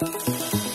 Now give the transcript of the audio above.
Música